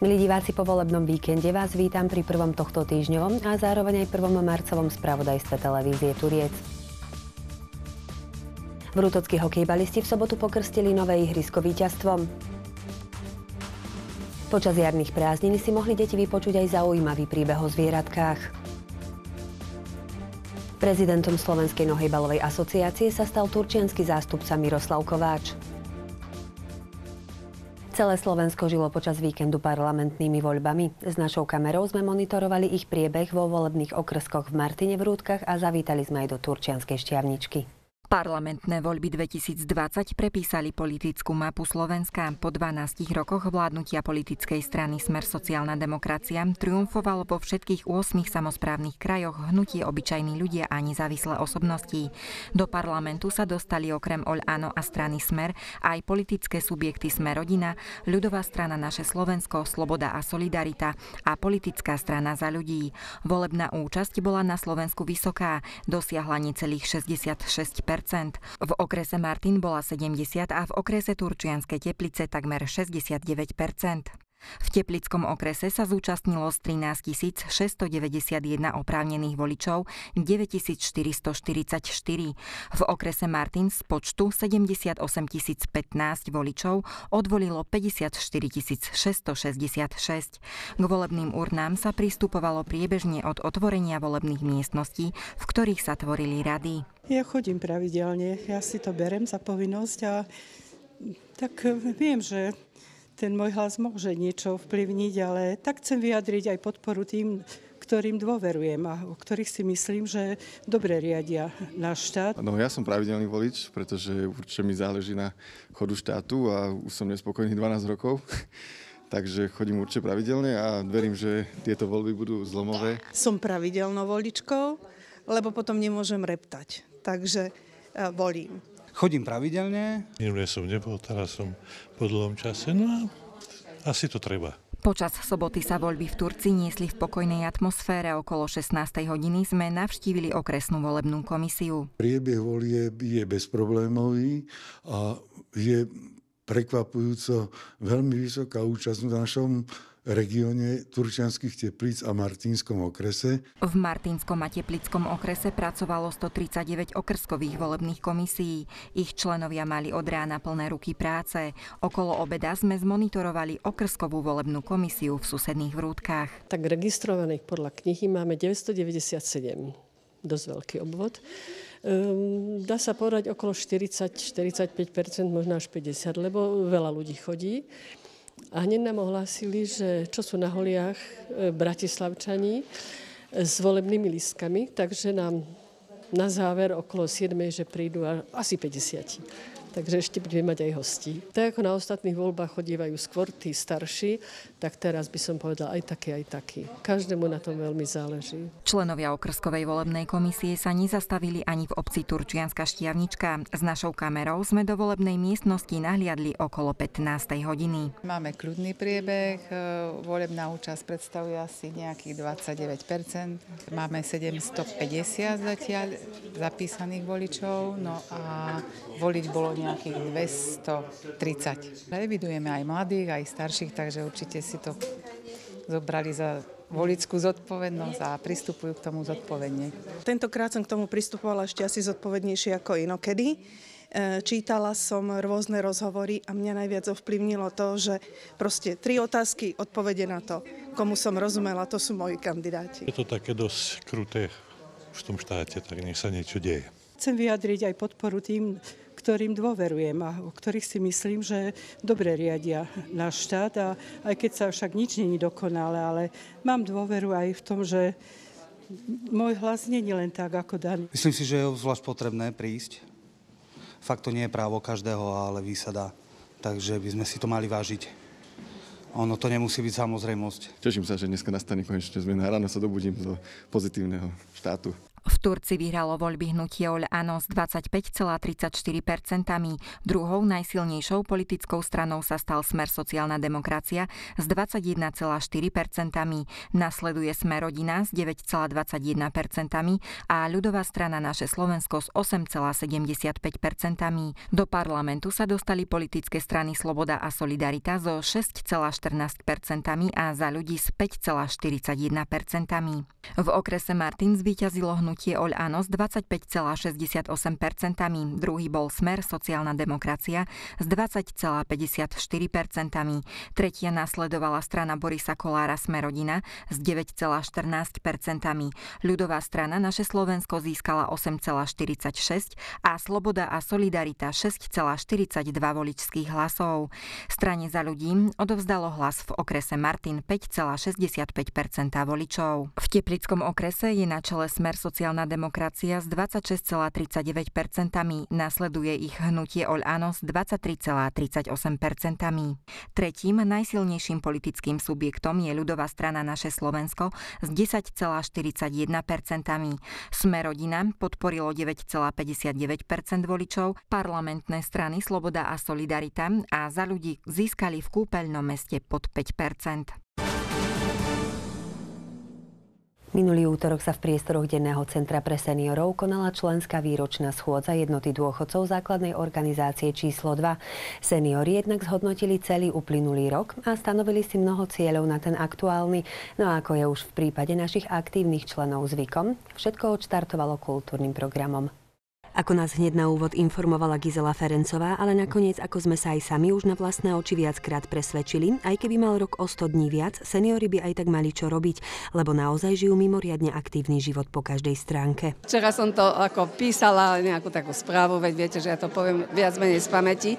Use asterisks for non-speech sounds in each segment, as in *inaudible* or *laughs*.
Milí diváci, po volebnom víkende vás vítam pri prvom tohto týždňovom a zároveň aj prvom marcovom spravodajstve televízie Turiec. Vrútockí hokejbalisti v sobotu pokrstili nové ihrisko víťazstvom. Počas jarných prázdnin si mohli deti vypočuť aj zaujímavý príbeh o zvieratkách. Prezidentom Slovenskej nohejbalovej asociácie sa stal turčiansky zástupca Miroslav Kováč. Celé Slovensko žilo počas víkendu parlamentnými voľbami. S našou kamerou sme monitorovali ich priebeh vo volebných okrskoch v Martine v Rúdkach a zavítali sme aj do Turčianskej šťavničky. Parlamentné voľby 2020 prepísali politickú mapu Slovenska. Po 12 rokoch vládnutia politickej strany Smer sociálna demokracia triumfovalo po všetkých 8 samozprávnych krajoch hnutie obyčajní ľudia a nezávislé osobnosti. Do parlamentu sa dostali okrem Oľano a strany Smer aj politické subjekty Smer rodina, ľudová strana Naše Slovensko, Sloboda a Solidarita a politická strana za ľudí. Volebná účasť bola na Slovensku vysoká, dosiahla necelých 66 v okrese Martin bola 70 a v okrese Turčianske Teplice takmer 69 v Teplickom okrese sa zúčastnilo z 13 691 oprávnených voličov 9444. V okrese Martin z počtu 78 015 voličov odvolilo 54 666. K volebným urnám sa pristupovalo priebežne od otvorenia volebných miestností, v ktorých sa tvorili rady. Ja chodím pravidelne, ja si to berem za povinnosť a tak viem, že ten môj hlas môže niečo vplyvniť, ale tak chcem vyjadriť aj podporu tým, ktorým dôverujem a o ktorých si myslím, že dobre riadia náš štát. No ja som pravidelný volič, pretože určite mi záleží na chodu štátu a už som nespokojný 12 rokov. *laughs* Takže chodím určite pravidelne a verím, že tieto voľby budú zlomové. Som pravidelnou voličkou, lebo potom nemôžem reptať. Takže e, volím. Chodím pravidelne. Minulé som nebol, teraz som po dlhom čase, no a asi to treba. Počas soboty sa voľby v Turcii niesli v pokojnej atmosfére. Okolo 16. hodiny sme navštívili okresnú volebnú komisiu. Priebeh volieb je bezproblémový a je prekvapujúco veľmi vysoká účasť v našom regióne Turčianských teplíc a Martinskom okrese. V Martinskom a Teplickom okrese pracovalo 139 okrskových volebných komisií. Ich členovia mali od rána plné ruky práce. Okolo obeda sme zmonitorovali okrskovú volebnú komisiu v susedných vrútkach. Tak registrovaných podľa knihy máme 997 dosť veľký obvod. Um, dá sa povedať okolo 40-45%, možno až 50%, lebo veľa ľudí chodí. A hneď nám ohlásili, že čo sú na holiach e, bratislavčani s volebnými listkami, takže nám na záver okolo 7, že prídu asi 50 takže ešte budeme mať aj hostí. Tak ako na ostatných voľbách chodívajú skôr tí starší, tak teraz by som povedala aj taký, aj taký. Každému na tom veľmi záleží. Členovia okrskovej volebnej komisie sa nezastavili ani v obci Turčianska Štiavnička. S našou kamerou sme do volebnej miestnosti nahliadli okolo 15. hodiny. Máme kľudný priebeh, e, volebná účasť predstavuje asi nejakých 29%. Máme 750 zatiaľ zapísaných voličov, no a voliť bolo nejakých 230. Evidujeme aj mladých, aj starších, takže určite si to zobrali za volickú zodpovednosť a pristupujú k tomu zodpovedne. Tentokrát som k tomu pristupovala ešte asi zodpovednejšie ako inokedy. E, čítala som rôzne rozhovory a mňa najviac ovplyvnilo to, že proste tri otázky, odpovede na to, komu som rozumela, to sú moji kandidáti. Je to také dosť kruté v tom štáte, tak nech sa niečo deje. Chcem vyjadriť aj podporu tým, ktorým dôverujem a o ktorých si myslím, že dobre riadia náš štát. A aj keď sa však nič není dokonalé, ale mám dôveru aj v tom, že môj hlas nie je len tak ako daný. Myslím si, že je zvlášť potrebné prísť. Fakt to nie je právo každého, ale výsada. Takže by sme si to mali vážiť. Ono to nemusí byť samozrejmosť. Teším sa, že dneska nastane konečne zmena. Ráno sa dobudím do pozitívneho štátu. V Turci vyhralo voľby hnutie Oľ Áno s 25,34%. Druhou najsilnejšou politickou stranou sa stal Smer sociálna demokracia s 21,4%. Nasleduje Smer rodina s 9,21% a ľudová strana Naše Slovensko s 8,75%. Do parlamentu sa dostali politické strany Sloboda a Solidarita so 6,14% a za ľudí s 5,41%. V okrese Martin zvíťazilo hnutie hnutie Oľ Áno s 25,68%, druhý bol Smer sociálna demokracia s 20,54%, tretia nasledovala strana Borisa Kolára Smerodina s 9,14%, ľudová strana Naše Slovensko získala 8,46 a Sloboda a Solidarita 6,42 voličských hlasov. Strane za ľudí odovzdalo hlas v okrese Martin 5,65% voličov. V Teplickom okrese je na čele Smer sociálna demokracia s 26,39%, nasleduje ich hnutie Oľ Áno s 23,38%. Tretím najsilnejším politickým subjektom je ľudová strana Naše Slovensko s 10,41%. Sme rodina podporilo 9,59% voličov, parlamentné strany Sloboda a Solidarita a za ľudí získali v kúpeľnom meste pod 5%. Minulý útorok sa v priestoroch Denného centra pre seniorov konala členská výročná schôdza jednoty dôchodcov základnej organizácie číslo 2. Seniori jednak zhodnotili celý uplynulý rok a stanovili si mnoho cieľov na ten aktuálny, no ako je už v prípade našich aktívnych členov zvykom, všetko odštartovalo kultúrnym programom. Ako nás hneď na úvod informovala Gizela Ferencová, ale nakoniec, ako sme sa aj sami už na vlastné oči viackrát presvedčili, aj keby mal rok o 100 dní viac, seniory by aj tak mali čo robiť, lebo naozaj žijú mimoriadne aktívny život po každej stránke. Včera som to ako písala nejakú takú správu, veď viete, že ja to poviem viac menej z pamäti,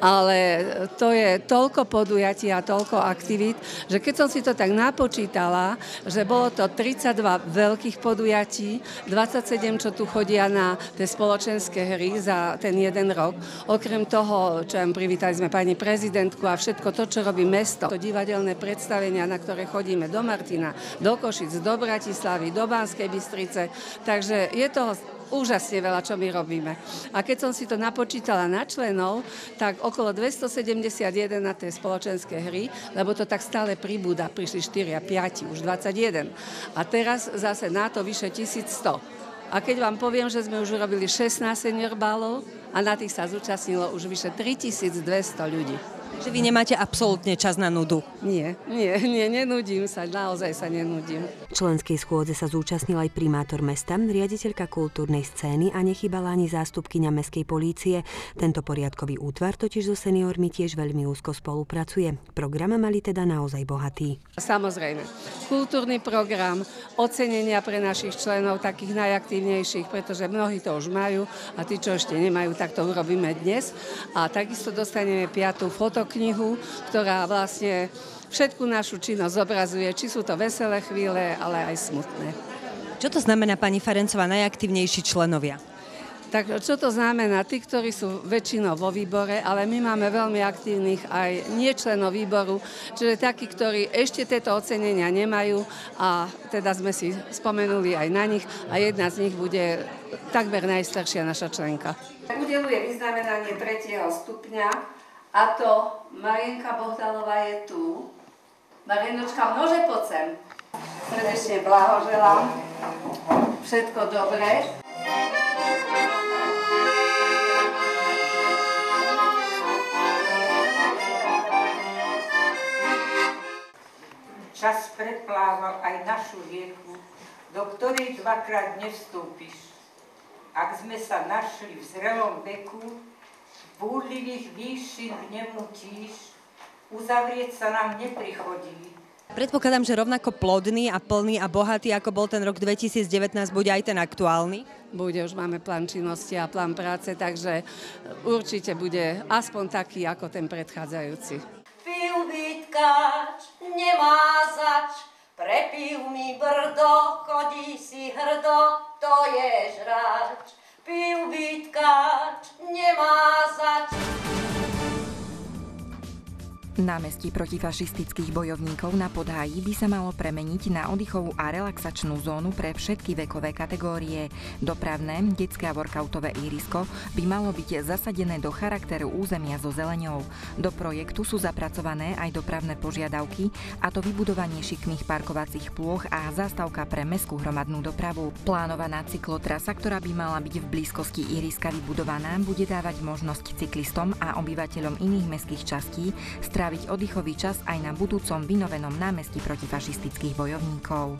ale to je toľko podujatí a toľko aktivít, že keď som si to tak napočítala, že bolo to 32 veľkých podujatí, 27, čo tu chodia na tie spoločenské hry za ten jeden rok. Okrem toho, čo im privítali sme pani prezidentku a všetko to, čo robí mesto, to divadelné predstavenia, na ktoré chodíme do Martina, do Košic, do Bratislavy, do Banskej Bystrice. Takže je toho úžasne veľa, čo my robíme. A keď som si to napočítala na členov, tak okolo 271 na tie spoločenské hry, lebo to tak stále pribúda. Prišli 4 a 5, už 21. A teraz zase na to vyše 1100. A keď vám poviem, že sme už urobili 16 senior balov a na tých sa zúčastnilo už vyše 3200 ľudí. Že vy nemáte absolútne čas na nudu? Nie, nie, nie, nenudím sa, naozaj sa nenudím. Členskej schôdze sa zúčastnil aj primátor mesta, riaditeľka kultúrnej scény a nechybala ani zástupkyňa mestskej polície. Tento poriadkový útvar totiž so seniormi tiež veľmi úzko spolupracuje. Program mali teda naozaj bohatý. Samozrejme, kultúrny program, ocenenia pre našich členov, takých najaktívnejších, pretože mnohí to už majú a tí, čo ešte nemajú, tak to urobíme dnes. A takisto dostaneme piatú foto knihu, ktorá vlastne všetku našu činnosť zobrazuje, či sú to veselé chvíle, ale aj smutné. Čo to znamená, pani Ferencová, najaktívnejší členovia? Tak čo to znamená? Tí, ktorí sú väčšinou vo výbore, ale my máme veľmi aktívnych aj nie členov výboru, čiže takí, ktorí ešte tieto ocenenia nemajú a teda sme si spomenuli aj na nich a jedna z nich bude takmer najstaršia naša členka. Udeluje vyznamenanie tretieho stupňa a to Marienka Bohdalová je tu. Marienočka, môže poď sem. Srdečne blahoželám. Všetko dobré. Čas preplával aj našu rieku, do ktorej dvakrát nevstúpiš. Ak sme sa našli v zrelom veku, búrlivých výšin nemutíš, uzavrieť sa nám neprichodí. Predpokladám, že rovnako plodný a plný a bohatý, ako bol ten rok 2019, bude aj ten aktuálny? Bude, už máme plán činnosti a plán práce, takže určite bude aspoň taký, ako ten predchádzajúci. Pil bytkač, nemá zač, prepil mi brdo, chodí si hrdo, to je žrač pil bytkač, nemá zač. Námestí protifašistických bojovníkov na Podháji by sa malo premeniť na oddychovú a relaxačnú zónu pre všetky vekové kategórie. Dopravné, detské a workoutové ihrisko by malo byť zasadené do charakteru územia so zeleňou. Do projektu sú zapracované aj dopravné požiadavky, a to vybudovanie šikmých parkovacích plôch a zástavka pre meskú hromadnú dopravu. Plánovaná cyklotrasa, ktorá by mala byť v blízkosti ihriska vybudovaná, bude dávať možnosť cyklistom a obyvateľom iných mestských častí stráviť oddychový čas aj na budúcom vynovenom námestí protifašistických bojovníkov.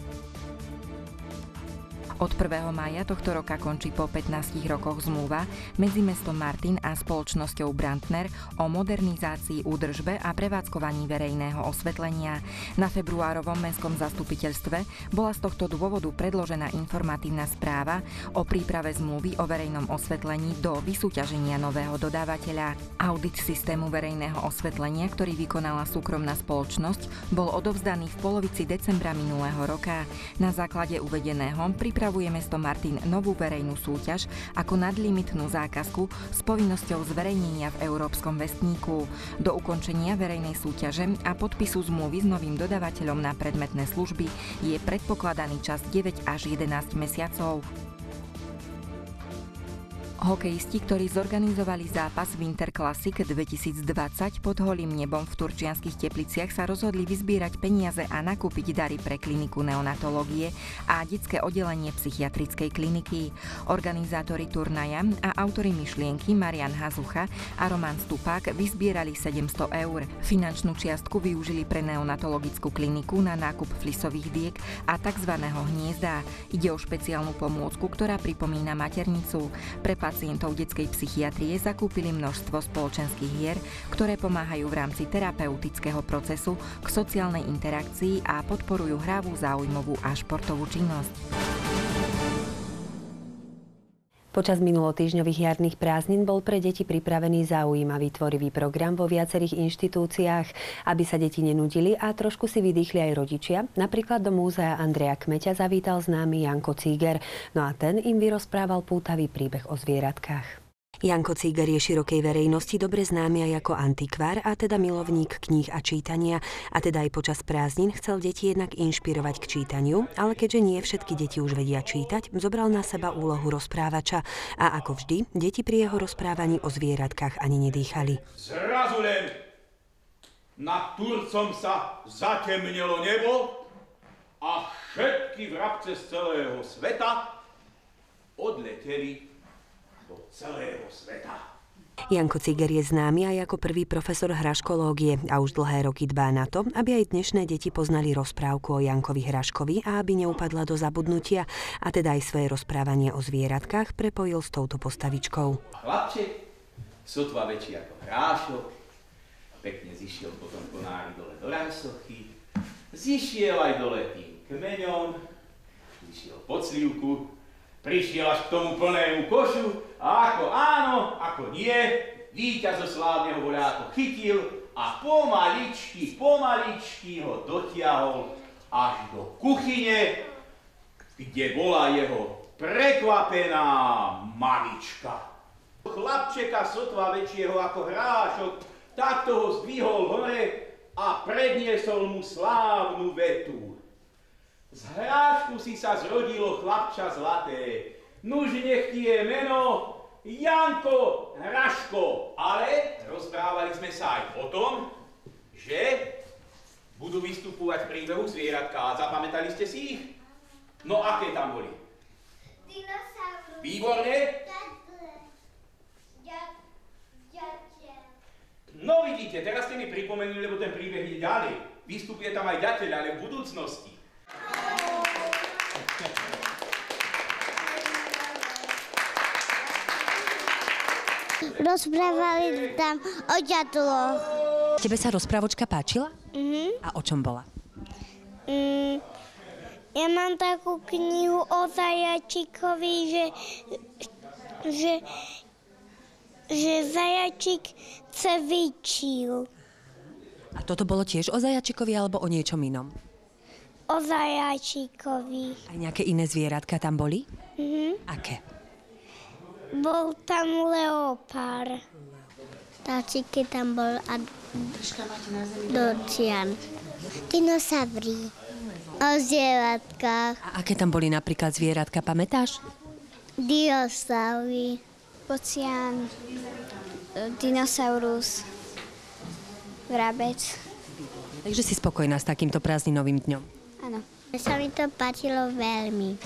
Od 1. mája tohto roka končí po 15 rokoch zmluva medzi mestom Martin a spoločnosťou Brandner o modernizácii, údržbe a prevádzkovaní verejného osvetlenia. Na februárovom mestskom zastupiteľstve bola z tohto dôvodu predložená informatívna správa o príprave zmluvy o verejnom osvetlení do vysúťaženia nového dodávateľa. Audit systému verejného osvetlenia, ktorý vykonala súkromná spoločnosť, bol odovzdaný v polovici decembra minulého roka. Na základe uvedeného pripravený pripravuje mesto Martin novú verejnú súťaž ako nadlimitnú zákazku s povinnosťou zverejnenia v Európskom vestníku. Do ukončenia verejnej súťaže a podpisu zmluvy s novým dodávateľom na predmetné služby je predpokladaný čas 9 až 11 mesiacov. Hokejisti, ktorí zorganizovali zápas Winter Classic 2020 pod holým nebom v turčianskych tepliciach sa rozhodli vyzbierať peniaze a nakúpiť dary pre kliniku neonatológie a detské oddelenie psychiatrickej kliniky. Organizátori turnaja a autory myšlienky Marian Hazucha a Roman Stupák vyzbierali 700 eur. Finančnú čiastku využili pre neonatologickú kliniku na nákup flisových diek a tzv. hniezda. Ide o špeciálnu pomôcku, ktorá pripomína maternicu. Pre pacientov detskej psychiatrie zakúpili množstvo spoločenských hier, ktoré pomáhajú v rámci terapeutického procesu k sociálnej interakcii a podporujú hravú záujmovú a športovú činnosť. Počas minulotýžňových jarných prázdnin bol pre deti pripravený zaujímavý tvorivý program vo viacerých inštitúciách, aby sa deti nenudili a trošku si vydýchli aj rodičia. Napríklad do múzea Andreja Kmeťa zavítal známy Janko Cíger, no a ten im vyrozprával pútavý príbeh o zvieratkách. Janko Cíger je širokej verejnosti dobre známy aj ako antikvár a teda milovník kníh a čítania. A teda aj počas prázdnin chcel deti jednak inšpirovať k čítaniu, ale keďže nie všetky deti už vedia čítať, zobral na seba úlohu rozprávača. A ako vždy, deti pri jeho rozprávaní o zvieratkách ani nedýchali. Zrazu len nad Turcom sa zatemnilo nebo a všetky vrabce z celého sveta odleteli do celého sveta. Janko Ciger je známy aj ako prvý profesor hraškológie a už dlhé roky dbá na to, aby aj dnešné deti poznali rozprávku o Jankovi Hraškovi a aby neupadla do zabudnutia a teda aj svoje rozprávanie o zvieratkách prepojil s touto postavičkou. Chlapček, sotva väčší ako hrášok, pekne zišiel potom konári dole do rásochy, zišiel aj dole tým kmeňom, zišiel pod slivku, prišiel až k tomu plnému košu a ako áno, ako nie, víťaz slávneho voľáko chytil a pomaličky, pomaličky ho dotiahol až do kuchyne, kde bola jeho prekvapená mamička. Chlapčeka sotva väčšieho ako hrášok, takto ho zdvihol hore a predniesol mu slávnu vetu. Z hrášku si sa zrodilo chlapča zlaté. Nuž nech ti je meno Janko Hraško. Ale rozprávali sme sa aj o tom, že budú vystupovať v príbehu zvieratka. Zapamätali ste si ich? No aké tam boli? Dinosaurus. Výborne. No vidíte, teraz ste mi pripomenuli, lebo ten príbeh ide ďalej. Vystupuje tam aj ďateľ, ale v budúcnosti. Rozprávali tam o ďatloch. Tebe sa rozprávočka páčila? Mhm. A o čom bola? Mm, ja mám takú knihu o zajačikovi, že, že, že zajačik cvičil. A toto bolo tiež o zajačikovi alebo o niečom inom? O zajačikovi. Aj nejaké iné zvieratka tam boli? Mhm. Aké? Bol tam leopár. Táčiky tam bol a Dorčian. Dinosaury. O zvieratkách. A aké tam boli napríklad zvieratka, pamätáš? Dinosaury. Bocian, dinosaurus, vrabec. Takže si spokojná s takýmto prázdninovým dňom. Áno. Sa mi to páčilo veľmi.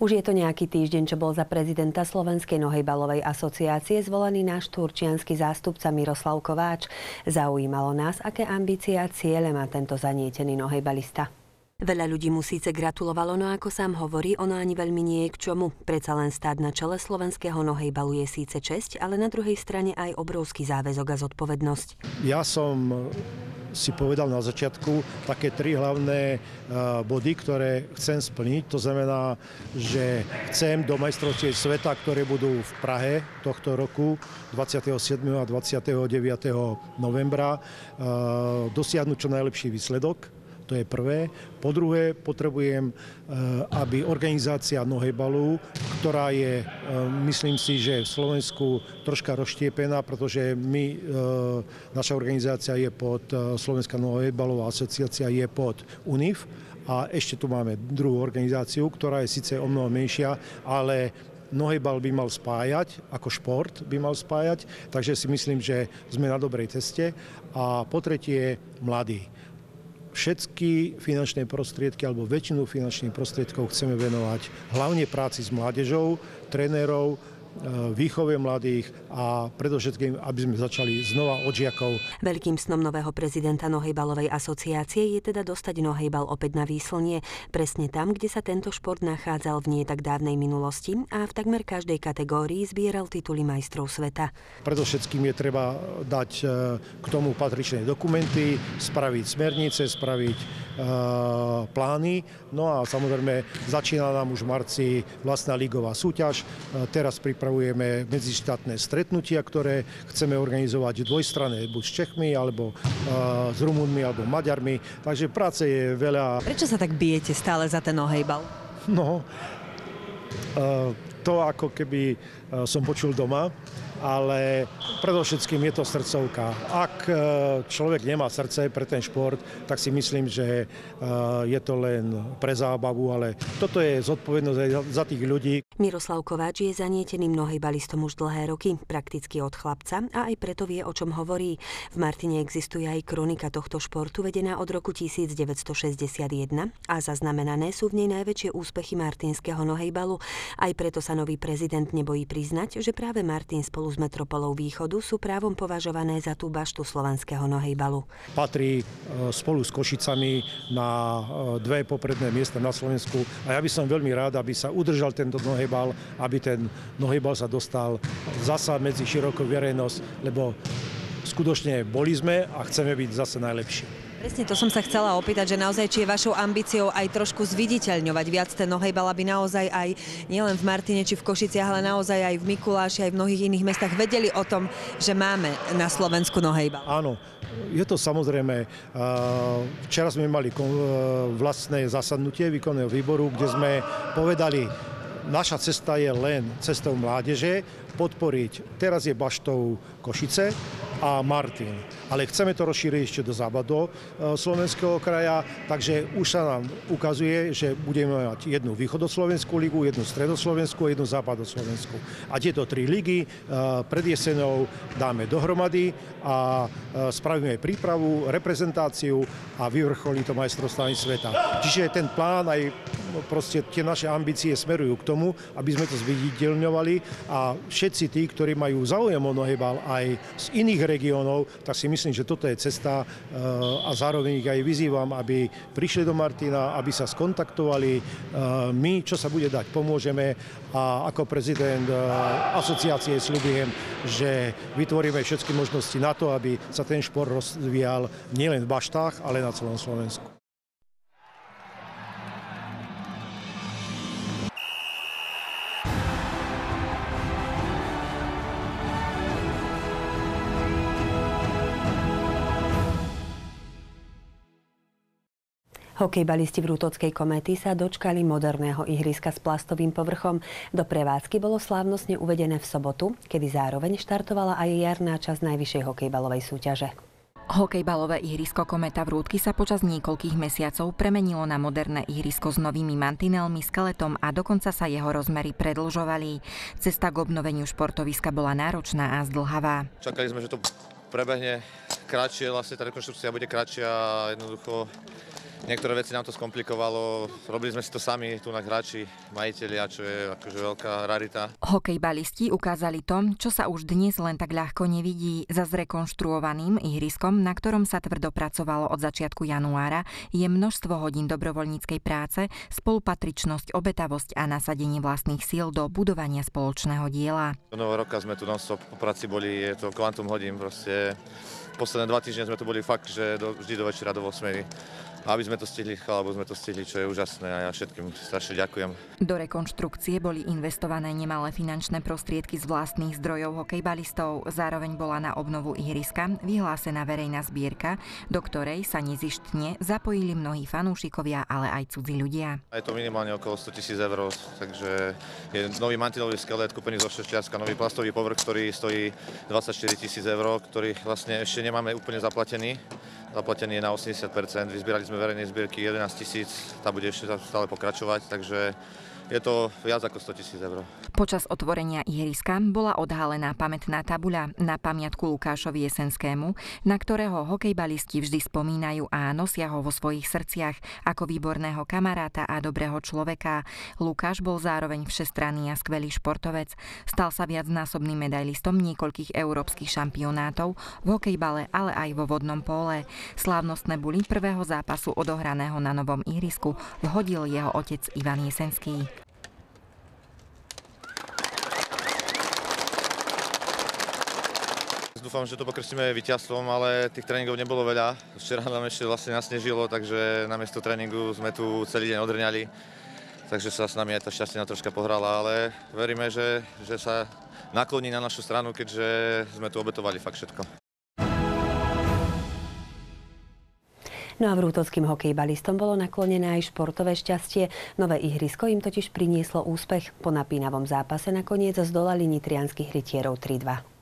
Už je to nejaký týždeň, čo bol za prezidenta Slovenskej nohejbalovej asociácie zvolený náš turčiansky zástupca Miroslav Kováč. Zaujímalo nás, aké ambície a ciele má tento zanietený nohejbalista. Veľa ľudí mu síce gratulovalo, no ako sám hovorí, ono ani veľmi nie je k čomu. Predsa len stáť na čele slovenského nohejbalu je síce česť, ale na druhej strane aj obrovský záväzok a zodpovednosť. Ja som si povedal na začiatku také tri hlavné body, ktoré chcem splniť. To znamená, že chcem do majstrovstiev sveta, ktoré budú v Prahe tohto roku 27. a 29. novembra, dosiahnuť čo najlepší výsledok to je prvé. Po druhé, potrebujem, eh, aby organizácia Nohebalu, ktorá je, eh, myslím si, že v Slovensku troška rozštiepená, pretože my, eh, naša organizácia je pod, Slovenská Nohebalová asociácia je pod UNIF a ešte tu máme druhú organizáciu, ktorá je síce o mnoho menšia, ale nohybal by mal spájať, ako šport by mal spájať, takže si myslím, že sme na dobrej ceste. A po tretie, mladí všetky finančné prostriedky alebo väčšinu finančných prostriedkov chceme venovať hlavne práci s mládežou, trénerov, výchove mladých a predovšetkým, aby sme začali znova od žiakov. Veľkým snom nového prezidenta Nohejbalovej asociácie je teda dostať nohejbal opäť na výslnie, presne tam, kde sa tento šport nachádzal v nie tak dávnej minulosti a v takmer každej kategórii zbieral tituly majstrov sveta. Predovšetkým je treba dať e, k tomu patričné dokumenty, spraviť smernice, spraviť uh, plány. No a samozrejme začína nám už v marci vlastná ligová súťaž. Uh, teraz pripravujeme pripravujeme medzištátne stretnutia, ktoré chceme organizovať dvojstranné, buď s Čechmi, alebo uh, s Rumunmi, alebo Maďarmi. Takže práce je veľa. Prečo sa tak bijete stále za ten ohejbal? No, uh, to ako keby uh, som počul doma ale predovšetkým je to srdcovka. Ak človek nemá srdce pre ten šport, tak si myslím, že je to len pre zábavu, ale toto je zodpovednosť aj za tých ľudí. Miroslav Kováč je zanieteným nohybalistom už dlhé roky, prakticky od chlapca a aj preto vie, o čom hovorí. V Martine existuje aj kronika tohto športu vedená od roku 1961 a zaznamenané sú v nej najväčšie úspechy martinského nohejbalu. Aj preto sa nový prezident nebojí priznať, že práve Martin spolu s metropolou Východu sú právom považované za tú baštu slovenského nohejbalu. Patrí e, spolu s Košicami na e, dve popredné miesta na Slovensku a ja by som veľmi rád, aby sa udržal tento nohejbal, aby ten nohejbal sa dostal zasa medzi širokú verejnosť, lebo skutočne boli sme a chceme byť zase najlepší. Presne to som sa chcela opýtať, že naozaj či je vašou ambíciou aj trošku zviditeľňovať viac ten nohejbal, aby naozaj aj nielen v Martine či v Košiciach, ale naozaj aj v Mikuláši, aj v mnohých iných mestách vedeli o tom, že máme na Slovensku nohejbal. Áno, je to samozrejme. Včera sme mali vlastné zasadnutie výkonného výboru, kde sme povedali, naša cesta je len cestou mládeže, podporiť. Teraz je baštou Košice, a Martin. Ale chceme to rozšíriť ešte do západu e, slovenského kraja, takže už sa nám ukazuje, že budeme mať jednu východoslovenskú ligu, jednu stredoslovenskú a jednu západoslovenskú. A tieto tri ligy e, pred jesenou dáme dohromady a e, spravíme prípravu, reprezentáciu a vyvrcholí to majstrovstvami sveta. Čiže ten plán aj proste tie naše ambície smerujú k tomu, aby sme to zviditeľňovali a všetci tí, ktorí majú záujem o nohybal aj z iných regiónov, tak si myslím, že toto je cesta eh, a zároveň ich aj vyzývam, aby prišli do Martina, aby sa skontaktovali. Eh, my, čo sa bude dať, pomôžeme a ako prezident eh, asociácie slúbujem, že vytvoríme všetky možnosti na to, aby sa ten šport rozvíjal nielen v baštách, ale na celom Slovensku. Hokejbalisti v Rútockej komety sa dočkali moderného ihriska s plastovým povrchom. Do prevádzky bolo slávnostne uvedené v sobotu, kedy zároveň štartovala aj jarná časť najvyššej hokejbalovej súťaže. Hokejbalové ihrisko Kometa v Rúdky sa počas niekoľkých mesiacov premenilo na moderné ihrisko s novými mantinelmi, skeletom a dokonca sa jeho rozmery predlžovali. Cesta k obnoveniu športoviska bola náročná a zdlhavá. Čakali sme, že to prebehne kratšie, vlastne tá rekonštrukcia bude kratšia a jednoducho Niektoré veci nám to skomplikovalo, robili sme si to sami, tu na hráči, majiteľia, čo je akože veľká rarita. Hokejbalisti ukázali to, čo sa už dnes len tak ľahko nevidí. Za zrekonštruovaným ihriskom, na ktorom sa tvrdo pracovalo od začiatku januára, je množstvo hodín dobrovoľníckej práce, spolupatričnosť, obetavosť a nasadenie vlastných síl do budovania spoločného diela. Do nového roka sme tu non-stop po práci boli, je to kvantum hodín, proste posledné dva týždne sme tu boli fakt, že do, vždy do večera do 8 aby sme to stihli, alebo sme to stihli, čo je úžasné a ja všetkým strašne ďakujem. Do rekonštrukcie boli investované nemalé finančné prostriedky z vlastných zdrojov hokejbalistov. Zároveň bola na obnovu ihriska vyhlásená verejná zbierka, do ktorej sa nezištne zapojili mnohí fanúšikovia, ale aj cudzí ľudia. Je to minimálne okolo 100 tisíc eur, takže je nový mantilový skelet kúpený zo Šešťarska, nový plastový povrch, ktorý stojí 24 tisíc eur, ktorý vlastne ešte nemáme úplne zaplatený zaplatený je na 80%, vyzbierali sme verejné zbierky 11 tisíc, tá bude ešte stále pokračovať, takže je to viac ako 100 tisíc eur. Počas otvorenia ihriska bola odhalená pamätná tabuľa na pamiatku Lukášovi Jesenskému, na ktorého hokejbalisti vždy spomínajú a nosia ho vo svojich srdciach ako výborného kamaráta a dobrého človeka. Lukáš bol zároveň všestranný a skvelý športovec. Stal sa viacnásobným medailistom niekoľkých európskych šampionátov v hokejbale, ale aj vo vodnom pole. Slávnostné buly prvého zápasu odohraného na novom ihrisku vhodil jeho otec Ivan Jesenský. Dúfam, že to pokrstíme víťazstvom, ale tých tréningov nebolo veľa. Včera nám ešte vlastne nasnežilo, takže namiesto tréningu sme tu celý deň odrňali. Takže sa s nami aj tá šťastie troška pohrala, ale veríme, že, že sa nakloní na našu stranu, keďže sme tu obetovali fakt všetko. No a vrútovským hokejbalistom bolo naklonené aj športové šťastie. Nové ihrisko im totiž prinieslo úspech. Po napínavom zápase nakoniec zdolali nitrianských rytierov 3-2.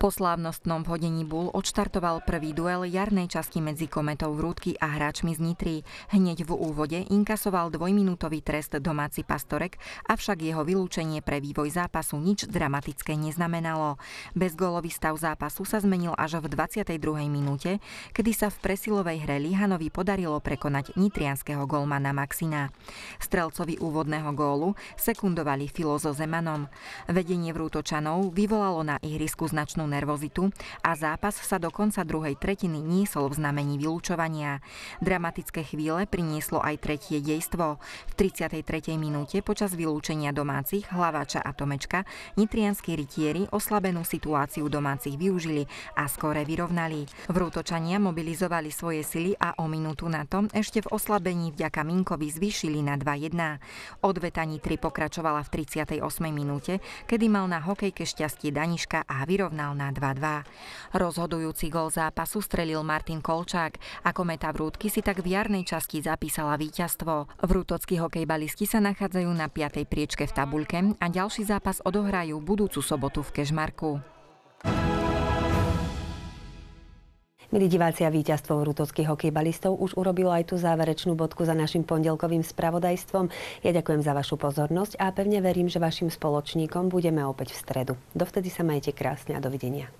Po slávnostnom vhodení bul odštartoval prvý duel jarnej časti medzi Kometou Vrútky a hráčmi z Nitry. Hneď v úvode inkasoval dvojminútový trest domáci pastorek, avšak jeho vylúčenie pre vývoj zápasu nič dramatické neznamenalo. Bezgólový stav zápasu sa zmenil až v 22. minúte, kedy sa v presilovej hre Lihanovi podarilo prekonať nitrianského golmana Maxina. Strelcovi úvodného gólu sekundovali Filo so Zemanom. Vedenie Vrútočanov vyvolalo na ihrisku značnú nervozitu a zápas sa do konca druhej tretiny niesol v znamení vylúčovania. Dramatické chvíle prinieslo aj tretie dejstvo. V 33. minúte počas vylúčenia domácich Hlaváča a Tomečka nitrianskí rytieri oslabenú situáciu domácich využili a skore vyrovnali. Vrútočania mobilizovali svoje sily a o minútu na tom ešte v oslabení vďaka Minkovi zvýšili na 2-1. Odveta Nitry pokračovala v 38. minúte, kedy mal na hokejke šťastie Daniška a vyrovnal na 2-2. Rozhodujúci gol zápasu strelil Martin Kolčák a kometa Vrútky si tak v jarnej časti zapísala víťazstvo. Vrútockí hokejbalisti sa nachádzajú na 5. priečke v tabuľke a ďalší zápas odohrajú budúcu sobotu v Kežmarku. Milí diváci a víťazstvo rutovských hokejbalistov už urobilo aj tú záverečnú bodku za našim pondelkovým spravodajstvom. Ja ďakujem za vašu pozornosť a pevne verím, že vašim spoločníkom budeme opäť v stredu. Dovtedy sa majte krásne a dovidenia.